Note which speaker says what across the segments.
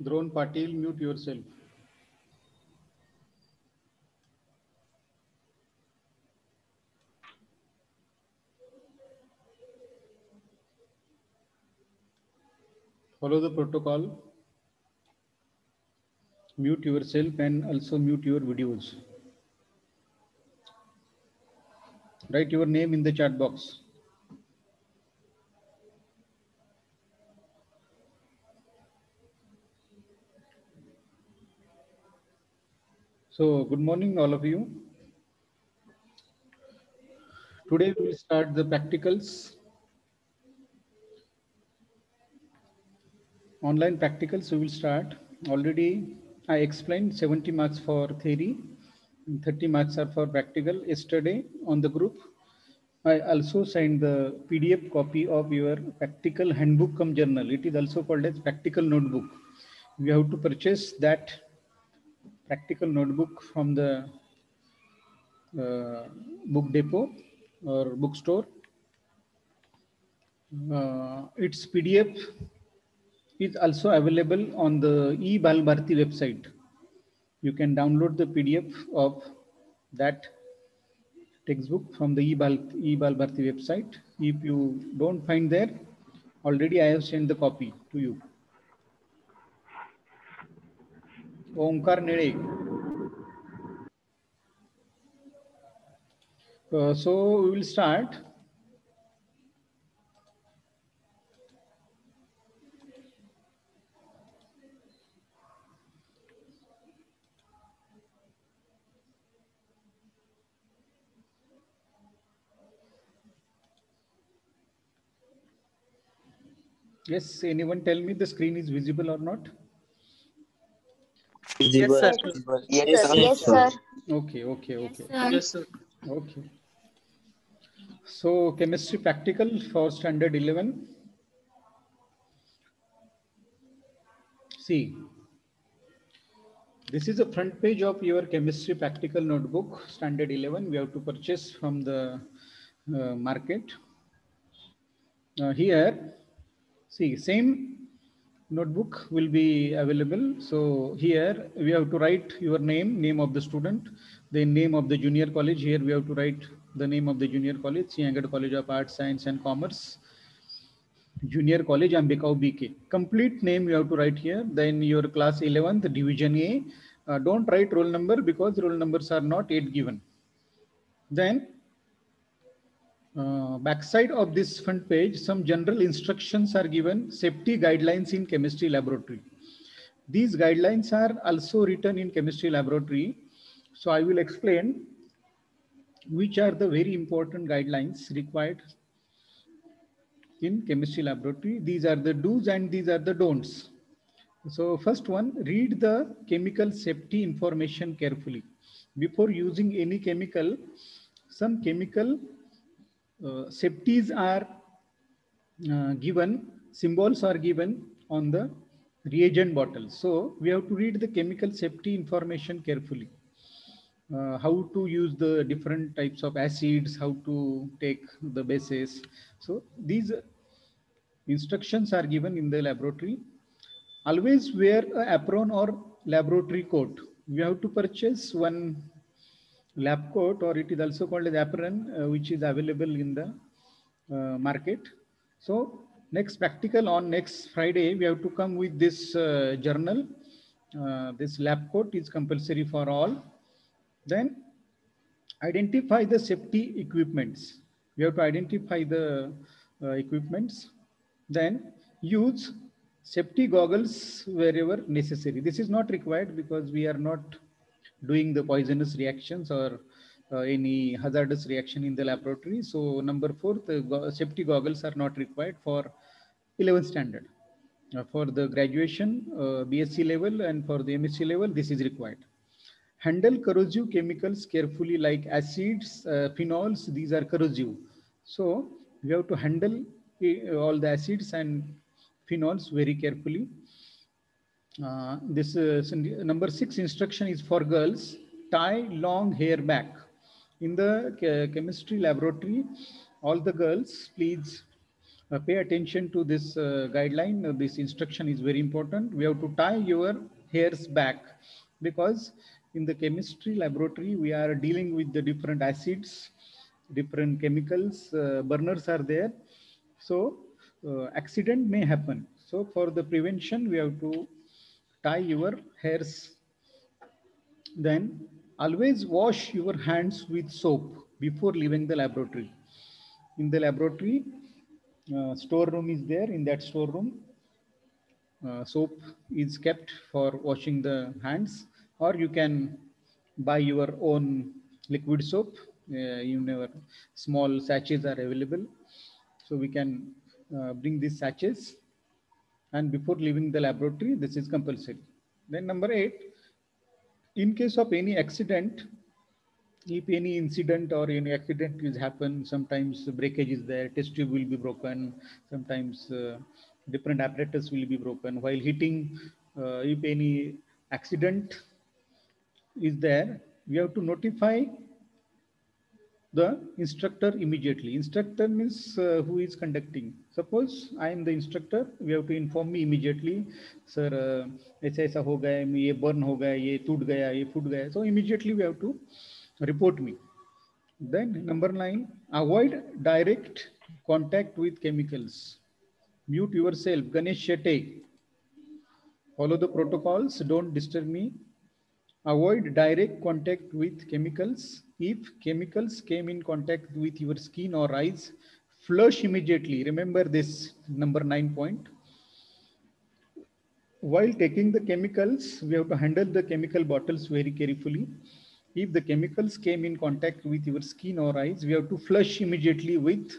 Speaker 1: Drone Patil, mute yourself. Follow the protocol. Mute yourself and also mute your videos. Write your name in the chat box. So good morning, all of you. Today we will start the practicals. Online practicals we will start. Already I explained 70 marks for theory, and 30 marks are for practical. Yesterday on the group, I also sent the PDF copy of your practical handbook come journal. It is also called as practical notebook. You have to purchase that practical notebook from the uh, book depot or bookstore. Uh, its PDF is also available on the e-Balbharti website. You can download the PDF of that textbook from the e-Balbharti website. If you don't find there, already I have sent the copy to you. Uh, so we will start. Yes, anyone tell me the screen is visible or not?
Speaker 2: Yes, sir.
Speaker 3: Yes, sir. Yes, sir.
Speaker 1: Okay, okay, okay.
Speaker 2: Yes, sir.
Speaker 1: Okay. So chemistry practical for standard 11. See, this is the front page of your chemistry practical notebook, standard 11. We have to purchase from the uh, market. Uh, here, see, same notebook will be available. So here we have to write your name, name of the student, the name of the junior college. Here we have to write the name of the junior college, Sinhgad College of Arts, Science and Commerce, Junior College, Ambegaon BK. Complete name you have to write here. Then your class 11th, division A. Uh, don't write roll number because roll numbers are not yet given. Then uh, backside of this front page, some general instructions are given, safety guidelines in chemistry laboratory. These guidelines are also written in chemistry laboratory. So I will explain which are the very important guidelines required in chemistry laboratory. These are the do's and these are the don'ts. So first one, read the chemical safety information carefully. Before using any chemical, some chemical uh, safeties are uh, given, symbols are given on the reagent bottle. So we have to read the chemical safety information carefully. Uh, how to use the different types of acids, how to take the bases. So these instructions are given in the laboratory. Always wear a apron or laboratory coat. We have to purchase one lab coat or it is also called as apron uh, which is available in the uh, market. So next practical on next Friday we have to come with this uh, journal. this lab coat is compulsory for all. Then identify the safety equipments. We have to identify the equipments. Then use safety goggles wherever necessary. This is not required because we are not doing the poisonous reactions or uh, any hazardous reaction in the laboratory. So number four, the go safety goggles are not required for 11th standard. Uh, for the graduation, uh, BSc level and for the MSc level, this is required. Handle corrosive chemicals carefully like acids, uh, phenols, these are corrosive. So we have to handle uh, all the acids and phenols very carefully. Uh, this is number six instruction is for girls tie long hair back in the chemistry laboratory all the girls please uh, pay attention to this uh, guideline. Uh, this instruction is very important. We have to tie your hairs back because in the chemistry laboratory, we are dealing with the different acids, different chemicals, uh, burners are there. So uh, accident may happen. So for the prevention, we have to tie your hairs. Then always wash your hands with soap before leaving the laboratory. In the laboratory, uh, storeroom is there. In that storeroom, uh, soap is kept for washing the hands or you can buy your own liquid soap. Uh, you never small sachets are available. So we can uh, bring these sachets and before leaving the laboratory, this is compulsory. Then number eight, in case of any accident, if any incident or any accident is happen, sometimes breakage is there, test tube will be broken, sometimes uh, different apparatus will be broken. While hitting, uh, if any accident is there, we have to notify the instructor immediately. Instructor means uh, who is conducting. Suppose I am the instructor, we have to inform me immediately. Sir, uh, ऐसा ऐसा हो गया, ये burn हो गया, ये टूट गया, ये फूट गया. So immediately we have to report me. Then number nine, avoid direct contact with chemicals. Mute yourself. Ganesh Shetty. Follow the protocols. Don't disturb me. Avoid direct contact with chemicals. If chemicals came in contact with your skin or eyes, flush immediately. Remember this number nine point. While taking the chemicals, we have to handle the chemical bottles very carefully. If the chemicals came in contact with your skin or eyes, we have to flush immediately with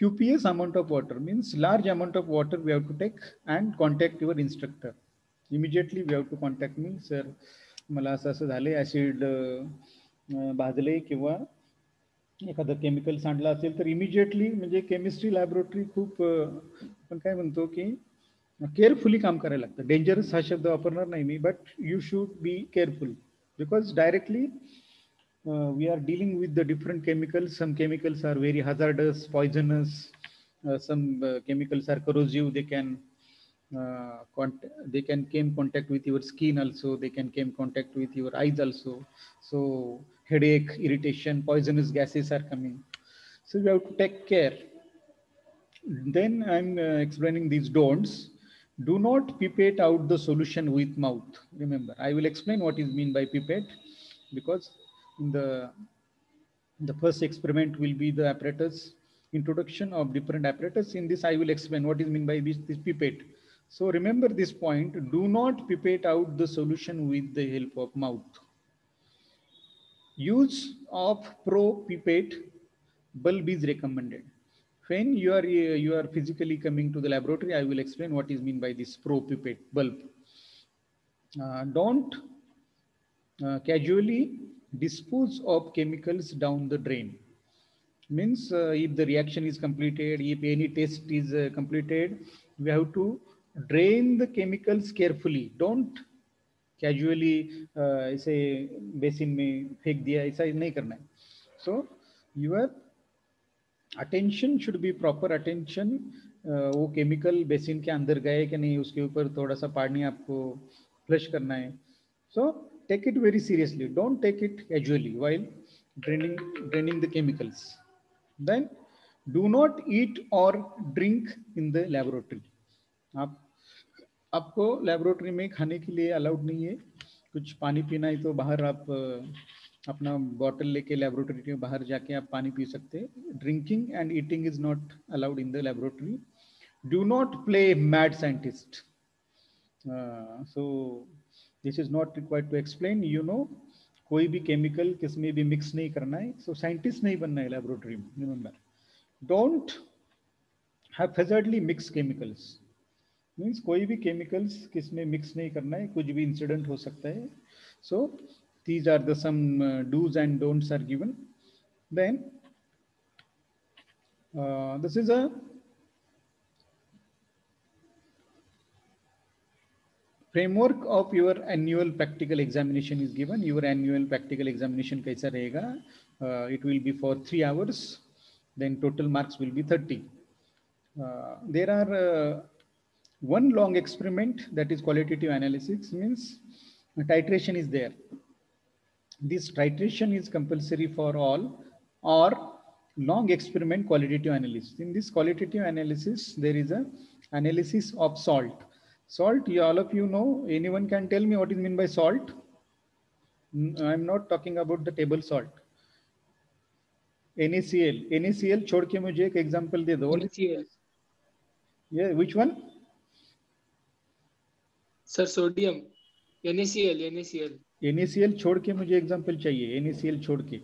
Speaker 1: QPS amount of water means large amount of water we have to take and contact your instructor. Immediately we have to contact me, sir. मला असं असं झालंय acid भाजले किंवा एखादं chemical सांडलं असेल immediately chemistry laboratory खूप आपण काय म्हणतो की केअरफुली काम करायला लागतं डेंजरस हा शब्द वापरणार नाही मी but you should be uh, we are dealing with the different chemicals. Some chemicals are very hazardous, poisonous. Uh, some uh, chemicals are corrosive. They can they can came contact with your skin also. They can came contact with your eyes also. So headache, irritation, poisonous gases are coming. So you have to take care. Then I'm uh, explaining these don'ts. Do not pipette out the solution with mouth. Remember i will explain what is mean by pipette because in the the first experiment will be the apparatus introduction of different apparatus. In this i will explain what is mean by this, this pipette. So remember this point do not pipette out the solution with the help of mouth use of pro pipette bulb is recommended. When you are you are physically coming to the laboratory i will explain what is mean by this pro pipette bulb. Uh, don't uh, casually dispose of chemicals down the drain. Means uh, if the reaction is completed if any test is completed we have to drain the chemicals carefully. Don't casually ऐसे basin में फेंक दिया, ऐसा नहीं करना है। So, your attention should be proper attention वो chemical basin के अंदर गए कि नहीं, उसके ऊपर थोड़ा सा पानी आपको फ्लश करना है। So take it very seriously don't take it casually while draining draining the chemicals then do not eat और ड्रिंक इन द लेबोरेटरी आप आपको लेबोरेटरी में खाने के लिए अलाउड नहीं है। कुछ पानी पीना है तो बाहर आप अपना बॉटल लेके लेबोरेटरी के बाहर जाके आप पानी पी सकते हैं। Drinking and eating is not allowed in the laboratory do not play mad scientist so this is not required to explain you know कोई भी केमिकल किसमें भी मिक्स नहीं करना है। सो so, साइंटिस्ट नहीं बनना है लेबोरेटरी में remember don't haphazardly mix chemicals means कोई भी केमिकल्स किसमें मिक्स नहीं करना है, कुछ भी इंसिडेंट हो सकता है। So these are the some dos and don'ts are given then this is a framework of your annual practical examination is given your annual practical examination कैसा रहेगा it will be for three hours then total marks will be thirty there are one long experiment that is qualitative analysis means titration is there. This titration is compulsory for all or long experiment qualitative analysis. In this qualitative analysis, there is a analysis of salt. Salt, you, all of you know, anyone can tell me what is mean by salt? I'm not talking about the table salt. NaCl. NaCl छोड़ के मुझे एक example दे दो.
Speaker 2: NaCl.
Speaker 1: Yeah, which one?
Speaker 2: Sir sodium NaCl NaCl
Speaker 1: NaCl छोड़ के मुझे example चाहिए NaCl छोड़ के।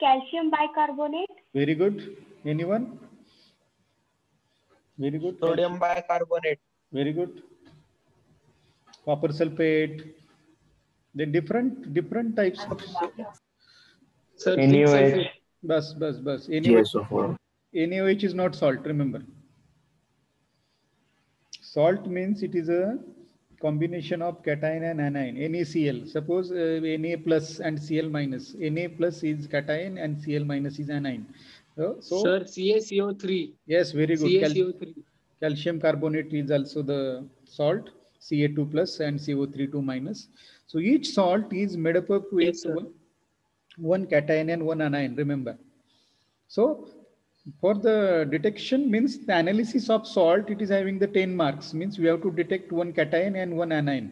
Speaker 3: Calcium bicarbonate
Speaker 1: very good anyone very good
Speaker 4: sodium bicarbonate
Speaker 1: very good copper sulphate they different different types of
Speaker 2: sir
Speaker 1: anyway बस बस बस
Speaker 4: anyway
Speaker 1: anyway is not salt remember Salt means it is a combination of cation and anion. NaCl. Suppose uh, Na plus and Cl minus. Na plus is cation and Cl minus is anion. So, so
Speaker 2: Sir, CaCO3.
Speaker 1: yes, very good.
Speaker 2: CaCO3.
Speaker 1: calcium carbonate is also the salt ca2 plus and co3 2 minus so each salt is made up of
Speaker 2: Yes,
Speaker 1: one, one cation and one anion remember so for the detection means the analysis of salt, it is having the 10 marks. Means we have to detect one cation and one anion.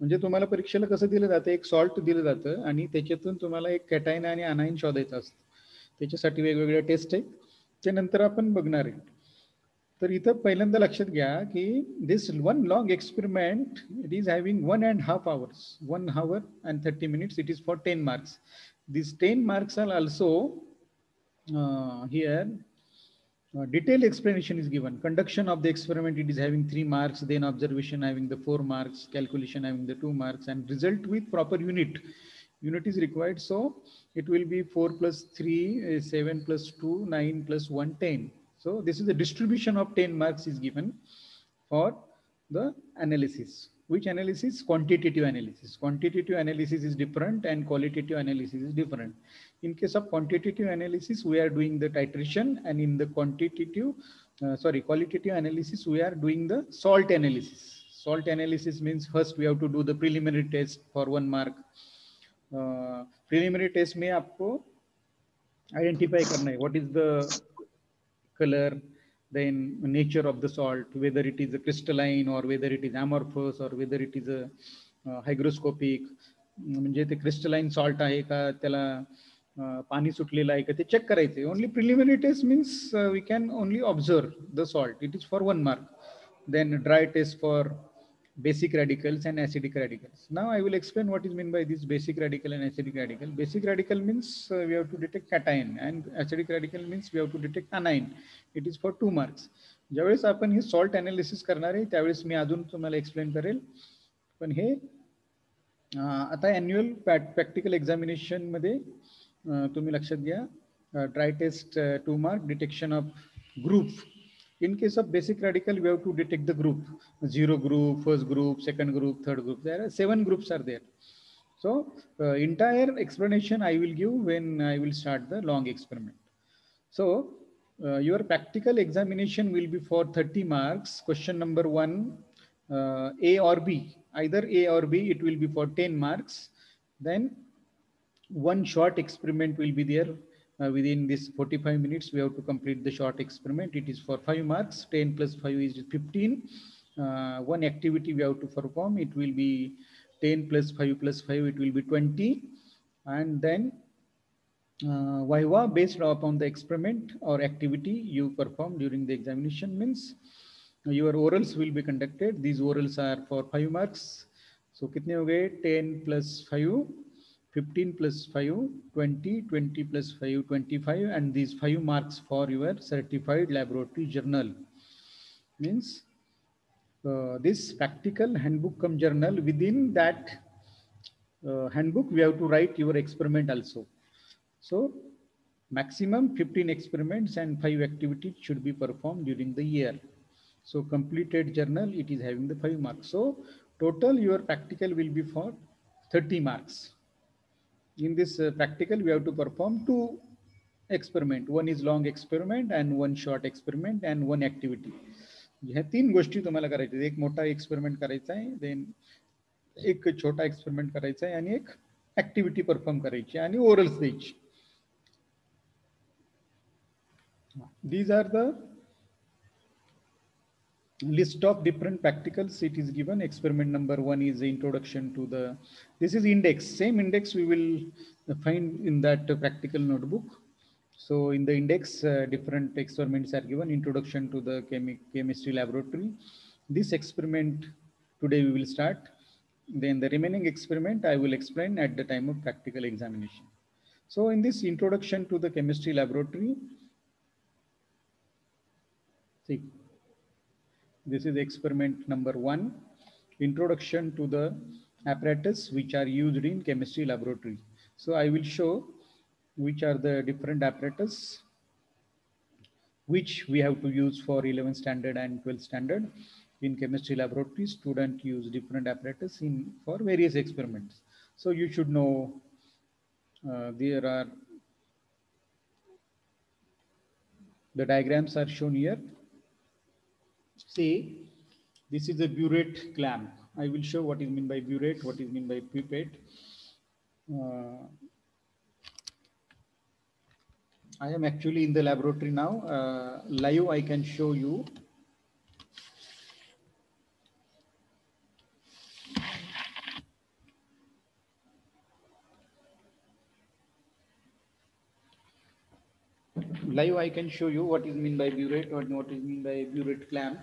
Speaker 1: म्हणजे तुम्हाला परीक्षेला कसं दिलं जातं? एक salt दिलं जातं आणि त्याच्यातून तुम्हाला एक कॅटाईन आणि अनाईन शोधायचं असतं. त्याच्यासाठी वेगवेगळ्या टेस्ट आहेत. ते नंतर आपण बघणार आहे. तर इथं पहिल्यांदा लक्षात घ्या की this one long experiment it is having one and half hours one hour and thirty minutes it is for ten marks this ten marks are also uh, here uh, detailed explanation is given. Conduction of the experiment, it is having three marks, then observation having the four marks, calculation having the two marks, and result with proper unit. Unit is required, so it will be 4 plus 3, uh, 7 plus 2, 9 plus plus one, ten. So this is the distribution of 10 marks is given for the analysis which analysis quantitative analysis quantitative analysis is different and qualitative analysis is different in case of quantitative analysis we are doing the titration and in the quantitative uh, sorry qualitative analysis we are doing the salt analysis salt analysis means first we have to do the preliminary test for one mark uh, preliminary test में आपको identify करना है what is the color then nature of the salt whether it is a crystalline or whether it is amorphous or whether it is a uh, hygroscopic म्हणजे ते crystalline salt आहे का त्याला अं, पाणी सुटलेलं आहे का ते चेक करायचे only preliminary test means we can only observe the salt it is for one mark then dry test for basic radicals and acidic radicals. Now I will explain what is meant by this basic radical and acidic radical. Basic radical means uh, we have to detect cation and acidic radical means we have to detect anion. It is for two marks. ज्यावेळेस आपण हे salt analysis करणार आहे त्यावेळेस मी अजून तुम्हाला explain करेल पण हे अं, आता अॅन्युअल प्रॅक्टिकल एक्झामिनेशनमध्ये अं, तुम्ही लक्षात घ्या dry test two mark detection of group in case of basic radical we have to detect the group. Zero group first group second group third group. There are seven groups are there. So uh, entire explanation i will give when i will start the long experiment. So uh, your practical examination will be for 30 marks. Question number 1 uh, a or b. Either a or b it will be for 10 marks. Then one short experiment will be there uh, within this 45 minutes we have to complete the short experiment. It is for 5 marks. 10 plus 5 is 15 uh, one activity we have to perform. It will be 10 plus 5 plus 5 it will be 20 and then uh, viva based upon the experiment or activity you perform during the examination means your orals will be conducted. These orals are for 5 marks. So kitne ho gaye 10 plus 5 15 plus 5 20 20 plus 5 25 and these 5 marks for your certified laboratory journal. Means uh, this practical handbook come journal within that uh, handbook we have to write your experiment also. So maximum 15 experiments and 5 activities should be performed during the year. So completed journal it is having the 5 marks. So total your practical will be for 30 marks in this uh, practical we have to perform two experiment. One is long experiment and one short experiment and one activity. ह्या तीन गोष्टी तुम्हाला करायच्या आहेत. एक मोठा experiment करायचा आहे देन एक छोटा एक्सपेरिमेंट करायचा आहे आणि एक ऍक्टिव्हिटी परफॉर्म करायची आणि ओरल्स द्यायची these are the list of different practicals it is given. Experiment number one is the introduction to the this is index. Same index we will find in that practical notebook. So in the index uh, different experiments are given. Introduction to the chemi- chemistry laboratory. This experiment today we will start. Then the remaining experiment i will explain at the time of practical examination. So in this introduction to the chemistry laboratory See, this is experiment number one, introduction to the apparatus which are used in chemistry laboratory. So I will show which are the different apparatus which we have to use for 11th standard and 12th standard in chemistry laboratory. Student use different apparatus in for various experiments. So you should know uh, there are the diagrams are shown here say this is a burette clamp. I will show what is mean by burette, what is mean by pipette. Uh, I am actually in the laboratory now. Uh, live, I can show you. Live, I can show you what is mean by burette or what is mean by burette clamp.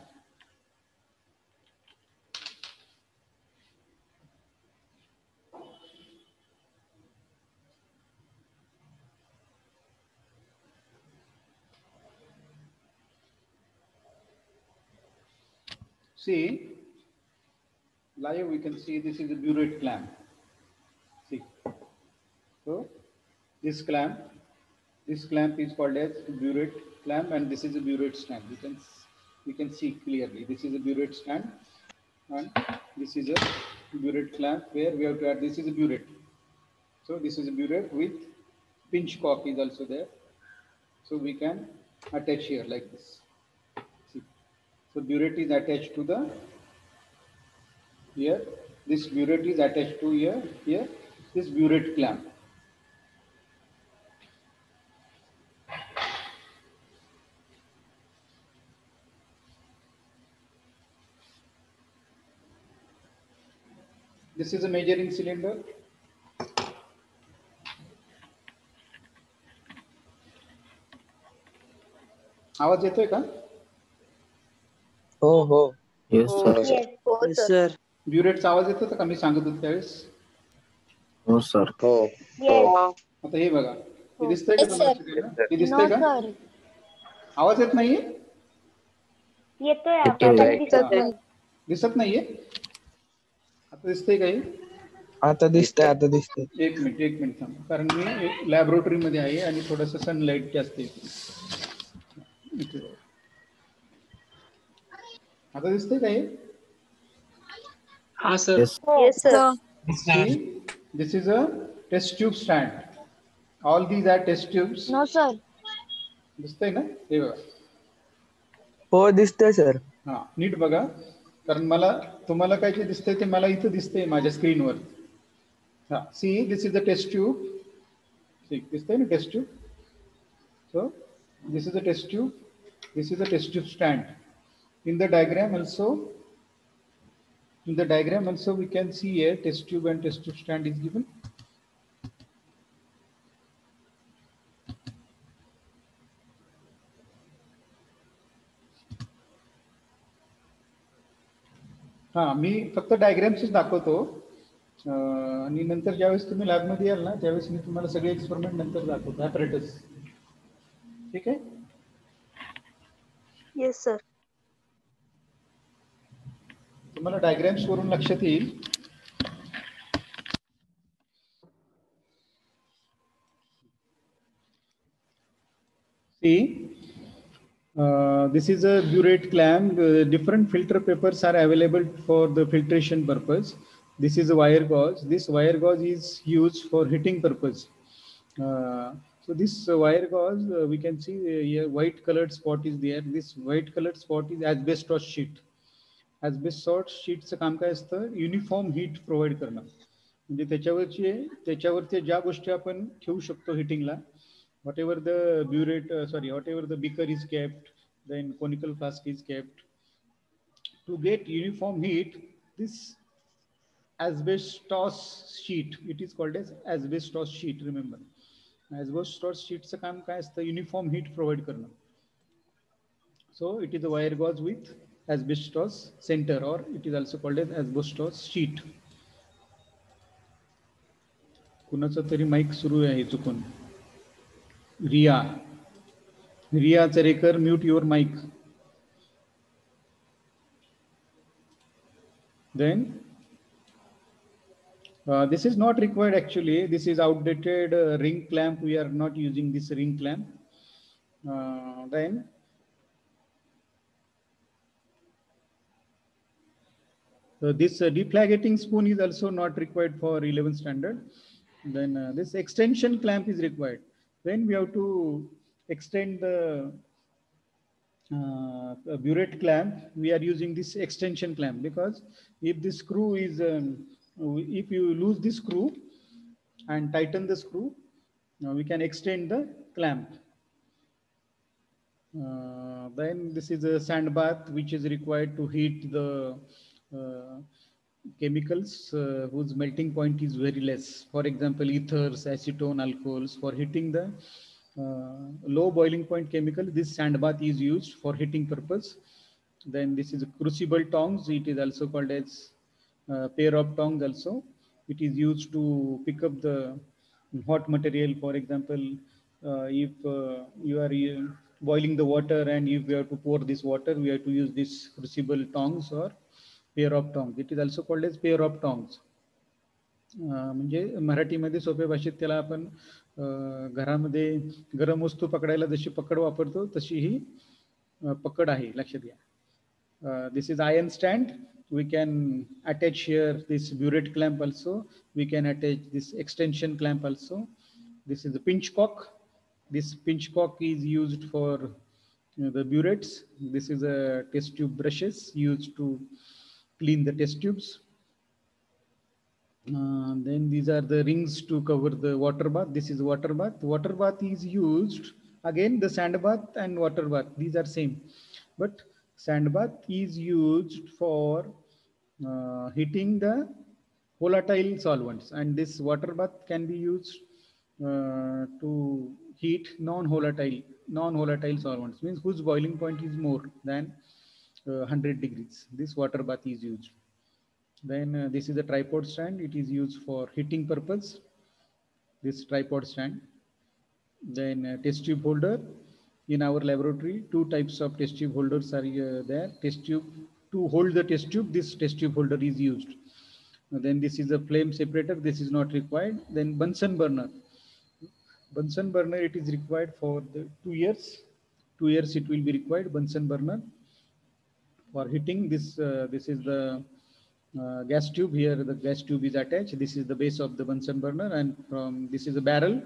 Speaker 1: See, live we can see this is a burette clamp. See, so this clamp, this clamp is called as burette clamp, and this is a burette stand. You can you can see clearly. This is a burette stand, and this is a burette clamp where we have to add. This is a burette. So this is a burette with pinch cock is also there. So we can attach here like this. See. So burette is attached to the here. This burette is attached to here. Here, this burette clamp. This is a measuring cylinder. आवाज येतोय का
Speaker 4: हो हो.
Speaker 5: Yes sir.
Speaker 3: Yes,
Speaker 1: ब्युरेटचा आवाज़ येतो का मी सांगत होतो त्यावेळेस?
Speaker 5: हो सर
Speaker 4: हो
Speaker 1: आता हे बघा. हे दिसतंय का तुम्हाला हे दिसतंय का? आवाज़ येत नाहीये?
Speaker 3: येतोय. आपल्याला दिसत नाही.
Speaker 1: दिसत नाहीये? आता दिसतंय का हे
Speaker 4: आता दिसतंय आता दिसतंय.
Speaker 1: एक मिनिट एक मिनिट थांब. कारण मी लॅबोरेटरी मध्ये आहे आणि थोडस सनलाईट जास्त येते इथे. आता दिसतंय का हे
Speaker 2: हा
Speaker 5: sir
Speaker 6: yes sir.
Speaker 1: See, this is a test tube stand. All these are test tubes. दिसतंय ना? हे बघा
Speaker 4: हो दिसतंय सर
Speaker 1: हा नीट बघा. कारण मला तुम्हाला काय जे दिसतंय ते मला इथं दिसतंय माझ्या स्क्रीनवर हा see this is a test tube दिसतंय ना test tube so this is a test tube this is a test tube stand in the diagram also in the diagram also we can see a test tube and test tube stand is given. हा मी फक्त डायग्रॅम्सच दाखवतो. आणि नंतर ज्यावेळेस तुम्ही लॅबमध्ये याल ना त्यावेळेस मी तुम्हाला सगळे एक्सपेरिमेंट नंतर दाखवतो. ॲपरेटस ठीक आहे?
Speaker 6: येस सर
Speaker 1: तुम्हाला डायग्राम्स वरून लक्षात येईल See, uh, this is a burette clamp. Uh, different filter papers are available for the filtration purpose. This is a wire gauze. This wire gauze is used for heating purpose. Uh, So this uh, wire gauze, uh, we can see uh, here white colored spot is there. This white colored spot is asbestos sheet. Asbestos शीटचं काम काय असतं uniform heat provide करणं. म्हणजे त्याच्यावरचे, त्याच्यावरती ज्या गोष्टी आपण ठेवू हिटिंगला whatever the burette sorry whatever the beaker is kept then conical flask is kept to get uniform heat this asbestos sheet, it is called as asbestos sheet, remember. Asbestos sheetचं काम काय असतं युनिफॉर्म हीट प्रोव्हाइड करणं. So, it is a wire gauze with asbestos center or it is also called as asbestos sheet कुणाचं तरी mike सुरू आहे चुकून Riya Riya Charekar mute your mic then uh, this is not required actually this is outdated uh, ring clamp we are not using this ring clamp uh, then So this uh, spoon is also not required for 11 standard. Then uh, this extension clamp is required. When we have to extend the uh, burette clamp, we are using this extension clamp because if the screw is, um, if you lose the screw and tighten the screw, we can extend the clamp. Uh, then this is a sand bath which is required to heat the chemicals uh, whose melting point is very less. For example, ethers, acetone, alcohols. For heating the uh, low boiling point chemical, this sand bath is used for heating purpose. Then this is a crucible tongs. It is also called as uh, pair of tongs also. It is used to pick up the hot material. For example, uh, if uh, you are uh, boiling the water and if we have to pour this water, we have to use this crucible tongs or pair of tongs it is also called as pair of tongs म्हणजे मराठीमध्ये सोप्या भाषेत त्याला आपण घरामध्ये गरम वस्तू पकडायला जशी पकड वापरतो तशी ही पकड आहे लक्षात घ्या this is iron stand attach here this burette clamp also we can attach this extension clamp also this is a pinch cock this pinch cock is used for you know, the burettes this is a test tube brushes used to clean the test tubes. Uh, then these are the rings to cover the water bath. This is water bath. Water bath is used again the sand bath and water bath. These are same, but sand bath is used for uh, heating the volatile solvents, and this water bath can be used uh, to heat non-volatile non-volatile solvents. Means whose boiling point is more than 100 degrees. This water bath is used. Then uh, this is a tripod stand. It is used for heating purpose. This tripod stand. Then uh, test tube holder. In our laboratory, two types of test tube holders are uh, there. Test tube to hold the test tube. This test tube holder is used. then this is a flame separator. This is not required. Then Bunsen burner. Bunsen burner. It is required for the two years. Two years it will be required. Bunsen burner for heating. This uh, this is the uh, gas tube. Here the gas tube is attached. This is the base of the bunsen burner and from this is a barrel.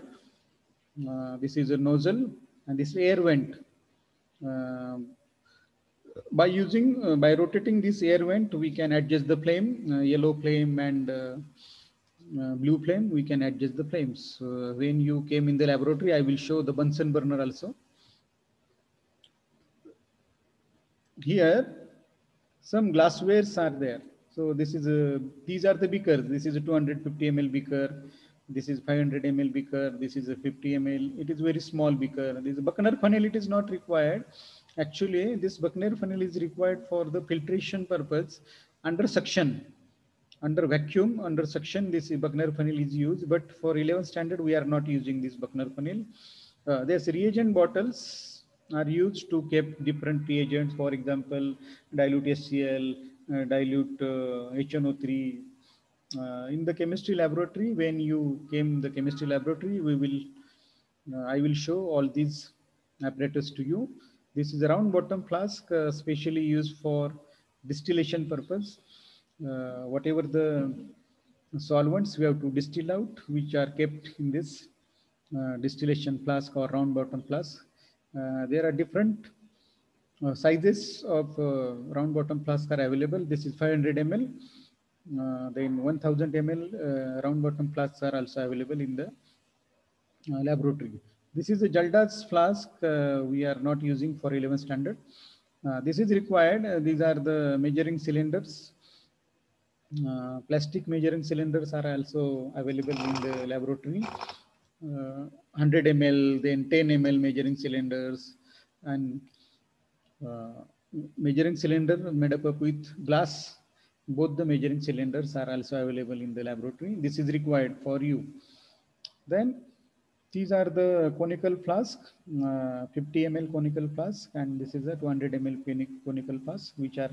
Speaker 1: Uh, this is a nozzle and this air vent. By using by rotating this air vent we can adjust the flame yellow flame and uh, blue flame. We can adjust the flames. Uh, when you came in the laboratory i will show the bunsen burner also. Here some glasswares are there. So this is a, these are the beakers. This is a 250 ml beaker. This is 500 ml beaker. This is a 50 ml. It is very small beaker. This Buchner funnel, it is not required. Actually, this Buchner funnel is required for the filtration purpose under suction. Under vacuum, under suction, this Buchner funnel is used. But for 11 standard, we are not using this Buchner funnel. Uh, there's reagent bottles are used to keep different reagents, for example, dilute HCl, uh, dilute uh, HNO3. Uh, in the chemistry laboratory, when you came the chemistry laboratory, we will, I will show all these apparatus to you. This is a round bottom flask, specially used for distillation purpose. whatever the solvents we have to distill out, which are kept in this uh, distillation flask or round bottom flask. Uh, there are different uh, sizes of uh, round bottom flask are available. This is 500 ml. Then 1000 ml round bottom flasks are also available in the laboratory. This is a Kjeldahl's flask we are not using for 11 standard. This is required. These are the measuring cylinders. Uh, plastic measuring cylinders are also available in the laboratory. Uh, 100 ml, then 10 ml measuring cylinders, and uh, measuring cylinder made up of with glass. Both the measuring cylinders are also available in the laboratory. This is required for you. Then these are the conical flask, uh, 50 ml conical flask, and this is a 200 ml conical flask, which are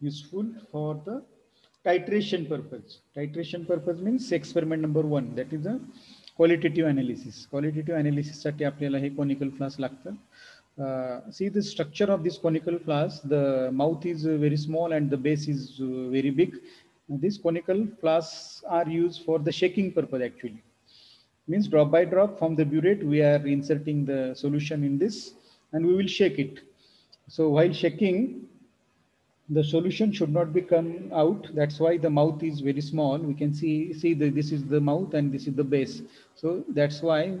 Speaker 1: useful for the titration purpose. Titration purpose means experiment number one, that is a qualitative analysis. Qualitative analysis साठी आपल्याला हे conical flask लागतं. Uh, see the structure of this conical flask, the mouth is uh, very small and the base is uh, very big. These conical flasks are used for the shaking purpose actually means drop by drop from the burette we are inserting the solution in this and we will shake it so while shaking the solution should not be come out. That's why the mouth is very small. We can see see that this is the mouth and this is the base. So that's why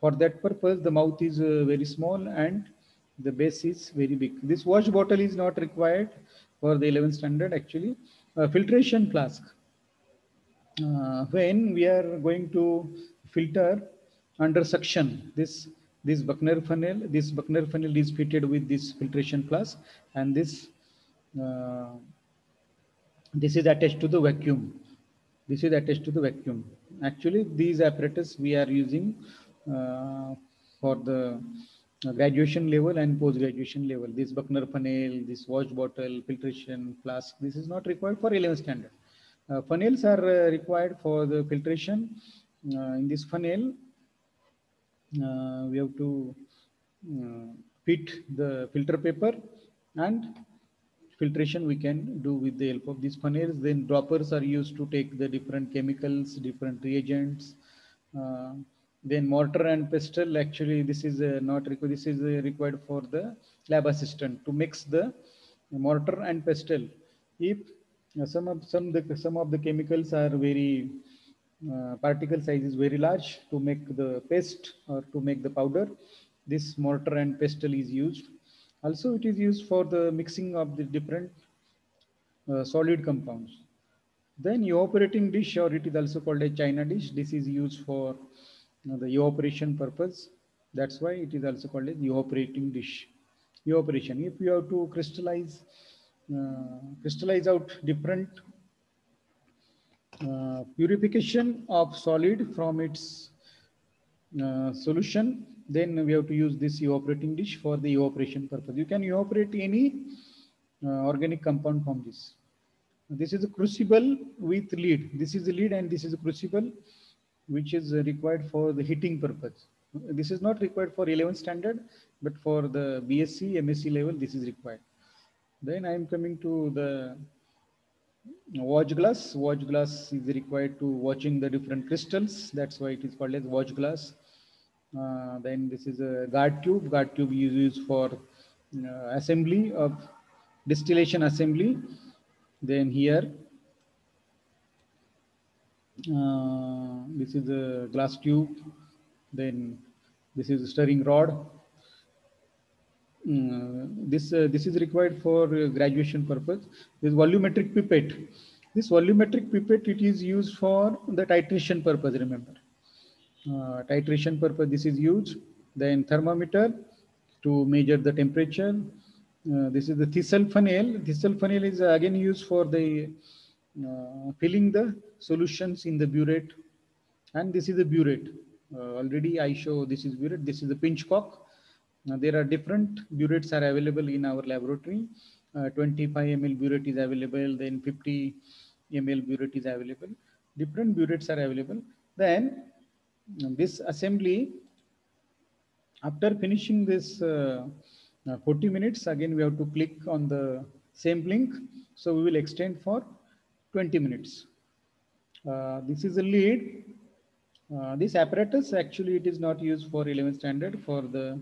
Speaker 1: for that purpose the mouth is uh, very small and the base is very big. This wash bottle is not required for the 11th standard actually. Uh, filtration flask. Uh, when we are going to filter under suction this this Buchner funnel this Buchner funnel is fitted with this filtration flask and this uh, this is attached to the vacuum. This is attached to the vacuum. Actually these apparatus we are using uh, for the graduation level and post graduation level. This Buchner funnel this wash bottle filtration flask this is not required for 11 standard. Uh, funnels are uh, required for the filtration. Uh, in this funnel, uh, we have to uh, fit the filter paper and filtration we can do with the help of these funnels. Then droppers are used to take the different chemicals, different reagents. Uh, then mortar and pestle, actually this is uh, not required. This is uh, required for the lab assistant to mix the mortar and pestle. If uh, some of some the some of the chemicals are very uh, particle size is very large to make the paste or to make the powder this mortar and pestle is used also it is used for the mixing of the different uh, solid compounds. Then evaporating dish or it is also called a china dish. This is used for you know, the evaporation purpose. That's why it is also called as evaporating dish. Evaporation if you have to crystallize uh, crystallize out different uh, purification of solid from its uh, solution then we have to use this evaporating dish for the evaporation purpose you can evaporate any uh, organic compound from this this is a crucible with lead. this is the lid and this is a crucible which is required for the heating purpose this is not required for 11 standard but for the bsc msc level this is required then I am coming to the watch glass. Watch glass is required to watching the different crystals. That's why it is called as watch glass. Uh, then this is a guard tube. Guard tube is used for uh, assembly of distillation assembly. Then here, uh, this is a glass tube. Then this is a stirring rod. Mm, this uh, this is required for uh, graduation purpose. This volumetric pipette. This volumetric pipette it is used for the titration purpose. Remember, uh, titration purpose. This is used. Then thermometer to measure the temperature. Uh, this is the thistle funnel. Thistle funnel is uh, again used for the uh, filling the solutions in the burette. And this is the burette. already I show this is burette. This is the pinch cock. Now, there are different burettes are available in our laboratory. Uh, 25 ml burette is available, then 50 ml burette is available. Different burettes are available. Then this assembly, after finishing this uh, 40 minutes, again we have to click on the same link. So we will extend for 20 minutes. Uh, this is a lead Uh, this apparatus actually it is not used for 11 standard for the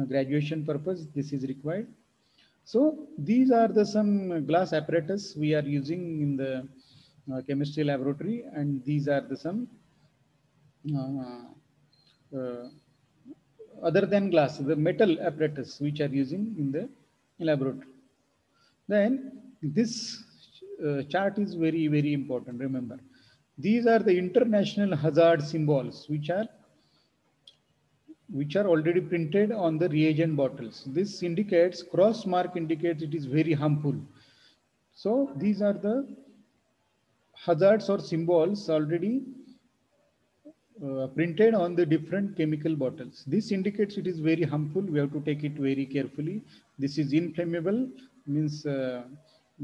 Speaker 1: uh, graduation purpose. This is required. So these are the some glass apparatus we are using in the uh, chemistry laboratory, and these are the some uh, uh, other than glass, the metal apparatus which are using in the laboratory. Then this uh, chart is very very important. Remember, these are the international hazard symbols which are which are already printed on the reagent bottles. This indicates cross mark indicates it is very harmful. So these are the hazards or symbols already uh, printed on the different chemical bottles. This indicates it is very harmful. We have to take it very carefully. This is inflammable, means uh,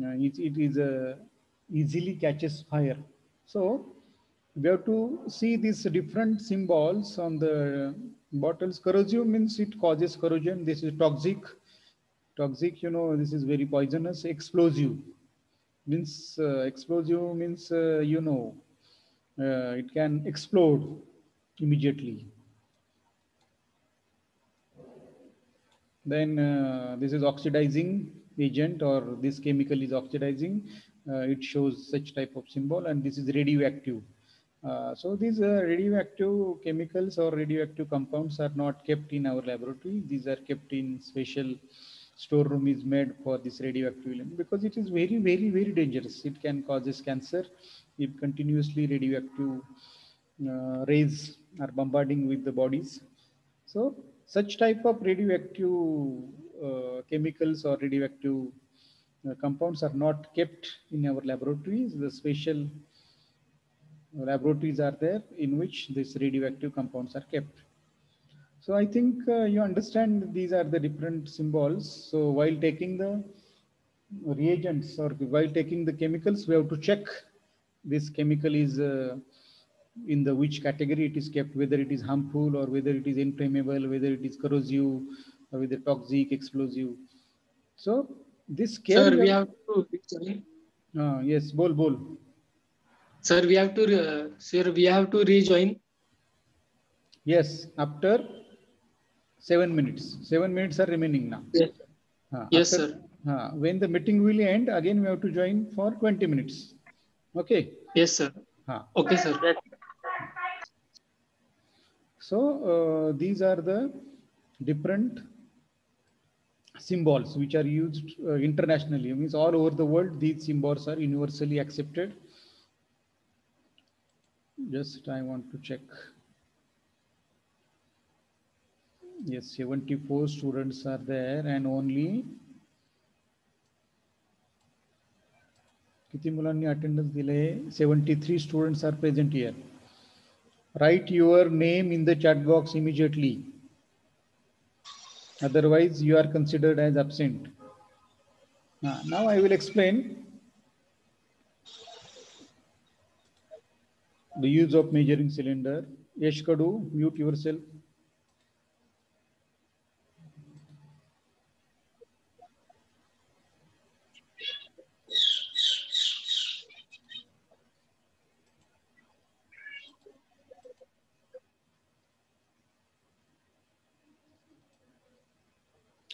Speaker 1: uh it, it is uh, easily catches fire. So we have to see these different symbols on the bottles. Corrosive means it causes corrosion. This is toxic. Toxic, you know, this is very poisonous. Explosive means uh, explosive means uh, you know uh, it can explode immediately. Then uh, this is oxidizing agent or this chemical is oxidizing. Uh, it shows such type of symbol and this is radioactive. Uh, so these uh, radioactive chemicals or radioactive compounds are not kept in our laboratory. These are kept in special storeroom is made for this radioactive element because it is very, very, very dangerous. It can causes cancer if continuously radioactive uh, rays are bombarding with the bodies. So such type of radioactive uh, chemicals or radioactive uh, compounds are not kept in our laboratories. The special laboratories are there in which these radioactive compounds are kept. So I think uh, you understand these are the different symbols. So while taking the reagents or while taking the chemicals, we have to check this chemical is uh, in the which category it is kept, whether it is harmful or whether it is inflammable, whether it is corrosive, or whether toxic, explosive. So this care.
Speaker 2: Sir, we have to. Sorry.
Speaker 1: Uh, yes, bol bol.
Speaker 2: Sir, we have to. Uh, sir, we have to rejoin.
Speaker 1: Yes, after seven minutes. Seven minutes are remaining now.
Speaker 2: Yes,
Speaker 1: Uh,
Speaker 2: yes
Speaker 1: after-
Speaker 2: sir.
Speaker 1: uh, when the meeting will end, again we have to join for 20 minutes. Okay.
Speaker 2: Yes, sir.
Speaker 1: Uh,
Speaker 2: Okay, sir.
Speaker 1: so uh, these are the different symbols which are used uh, internationally. It means all over the world, these symbols are universally accepted. Just I want to check. Yes, 74 students are there and only किती मुलांनी attendance दिले 73 students are present here. Write your name in the chat box immediately. Otherwise, you are considered as absent. Ah, now I will explain the use of measuring cylinder. Yesh Kadu, mute yourself.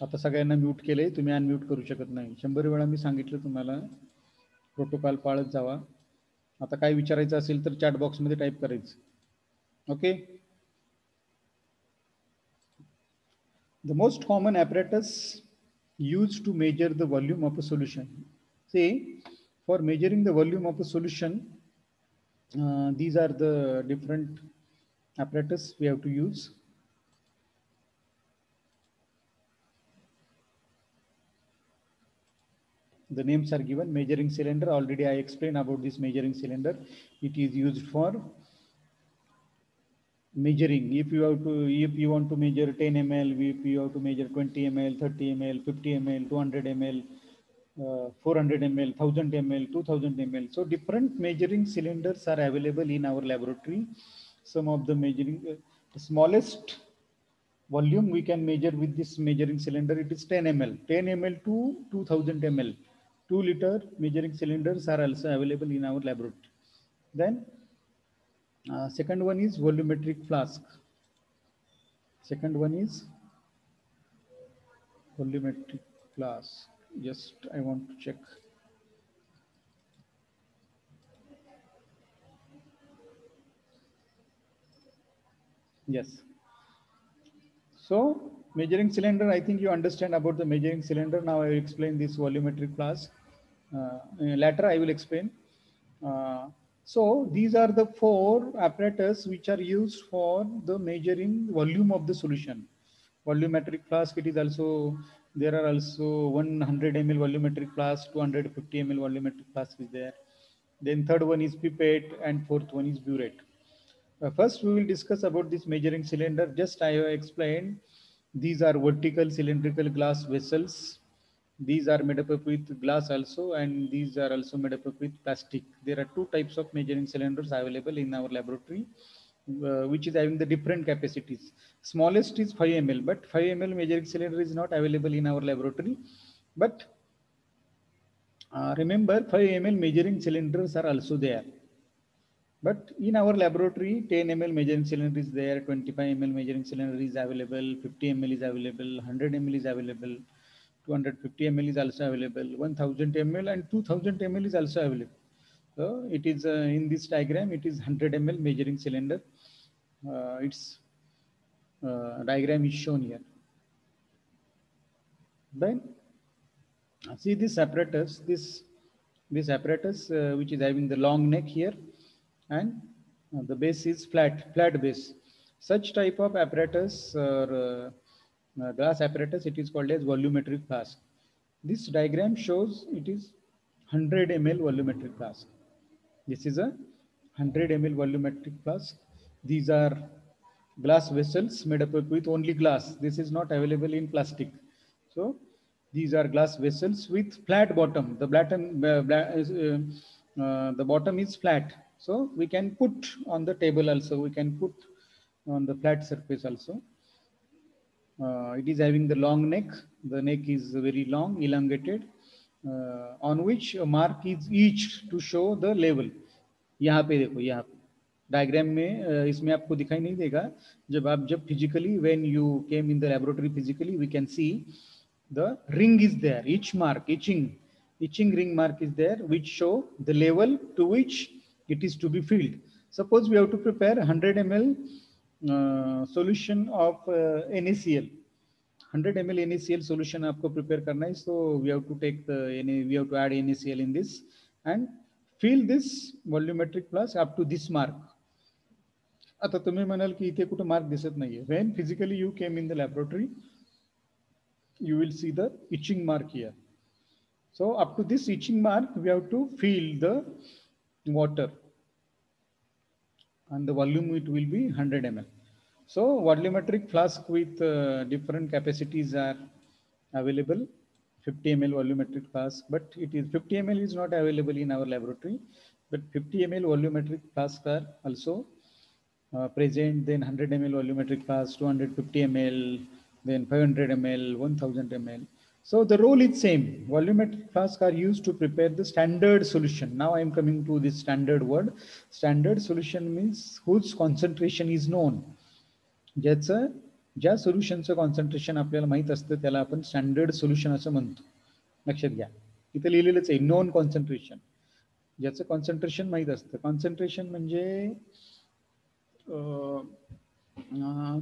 Speaker 1: आता सगळ्यांना mute केलंय तुम्ही unmute करू शकत नाही. शंभर वेळा मी सांगितलं तुम्हाला प्रोटोकॉल पाळत जावा. आता काय विचारायचं असेल तर चॅट बॉक्समध्ये टाईप करायचं. Okay the most common apparatus use to measure the volume of a solution say for measuring the volume of a solution these are the different apparatus we have to use the names are given. Measuring cylinder already i explained about this measuring cylinder. It is used for measuring. If you have to if you want to measure 10 ml if you have to measure 20 ml 30 ml 50 ml 200 ml uh, 400 ml 1000 ml 2000 ml. So different measuring cylinders are available in our laboratory. Some of the measuring uh, the smallest volume we can measure with this measuring cylinder it is 10 ml. 10 ml to 2000 ml 2 liter measuring cylinders are also available in our laboratory then Uh, second one is volumetric flask. Second one is volumetric flask. Just I want to check. Yes. So measuring cylinder, I think you understand about the measuring cylinder. Now I will explain this volumetric flask. Uh, later I will explain. Uh, so these are the four apparatus which are used for the measuring volume of the solution. Volumetric flask, it is also, there are also 100 ml volumetric flask, 250 ml volumetric flask is there. Then third one is pipette and fourth one is burette. Uh, first, we will discuss about this measuring cylinder. Just I explained, these are vertical cylindrical glass vessels. These are made up with glass also, and these are also made up of with plastic. There are two types of measuring cylinders available in our laboratory, uh, which is having the different capacities. Smallest is 5 ml, but 5 ml measuring cylinder is not available in our laboratory. But uh, remember, 5 ml measuring cylinders are also there. But in our laboratory, 10 ml measuring cylinder is there, 25 ml measuring cylinder is available, 50 ml is available, 100 ml is available, 250 ml is also available, 1000 ml and 2000 ml is also available. So it is uh, in this diagram, it is 100 ml measuring cylinder. Uh, its uh, diagram is shown here. Then see this apparatus, this this apparatus uh, which is having the long neck here and the base is flat, flat base. Such type of apparatus uh, uh, glass apparatus, it is called as volumetric flask. This diagram shows it is 100 ml volumetric flask. This is a 100 ml volumetric flask. These are glass vessels made up with only glass. This is not available in plastic. So these are glass vessels with flat bottom. The bottom, uh, uh, the bottom is flat so we can put on the table also, we can put on the flat surface also. Uh, it is having the long neck. The neck is very long, elongated, uh, on which a mark is each to show the level. यहाँ पे देखो यहाँ पे diagram में इसमें आपको दिखाई नहीं देगा जब आप जब physically when you came in the laboratory physically we can see the ring is there each mark itching itching ring mark is there which show the level to which it is to be filled. Suppose we have to prepare 100 ml uh, solution of an NACL 100 ml NaCl solution आपको prepare करना है so we have to take the any we have to add NaCl in this and fill this volumetric flask up to this mark आता तुम्हें म्हणाल की इथे कुठे mark दिसत नाहीये. When physically you came in the laboratory you will see the etching mark here so up to this etching mark we have to fill the water and the volume it will be 100 ml. So volumetric flask with uh, different capacities are available. 50 ml volumetric flask, but it is 50 ml is not available in our laboratory, but 50 ml volumetric flask are also uh, present. Then 100 ml volumetric flask, 250 ml, then 500 ml, 1000 ml. So the role is same. Volumetric flasks are used to prepare the standard solution. Now I am coming to this standard word. Standard solution means whose concentration is known. ज्याचं ज्या सोल्युशनचं concentration आपल्याला माहीत असतं त्याला आपण standard solution असं म्हणतो लक्षात घ्या इथं लिहिलेलंच आहे नॉन कॉन्सन्ट्रेशन ज्याचं कॉन्सन्ट्रेशन माहीत असतं कॉन्सन्ट्रेशन म्हणजे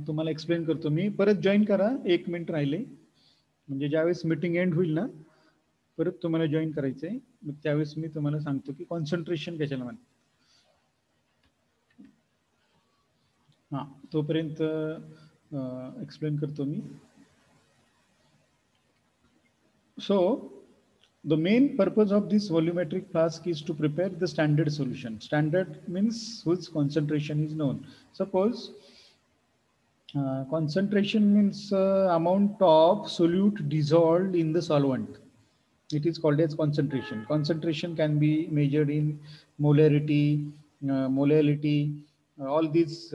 Speaker 1: तुम्हाला एक्सप्लेन करतो मी परत जॉईन करा एक मिनिट राहिले ज्यास मीटिंग एंड हो पर परत तुम्हाला जॉईन करायचं आहे मग त्यावेळेस मी तुम्हाला सांगतो कशाला म्हणते हाँ, तोपर्यंत एक्सप्लेन करतो मी. So the main purpose of this volumetric flask is to prepare the standard solution standard means whose concentration is known suppose uh, concentration means uh, amount of solute dissolved in the solvent. It is called as concentration. Concentration can be measured in molarity, uh, molality, all these